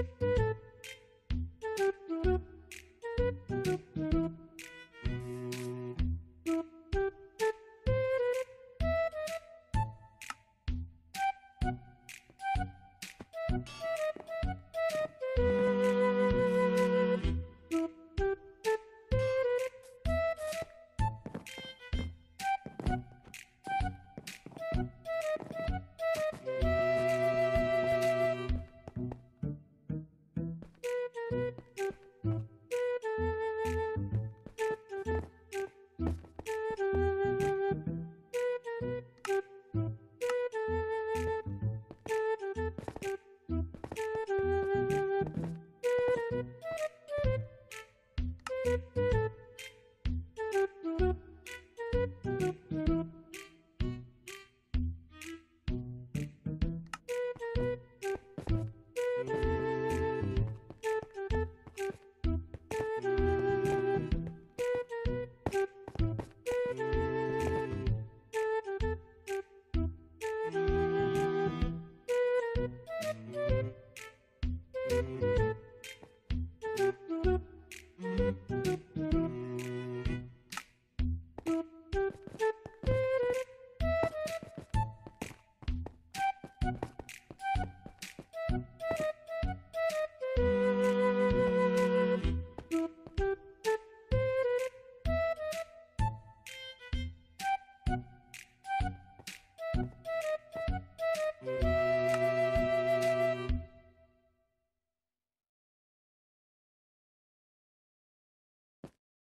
Beep. Thank you. Mm-hmm.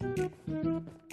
Thank you.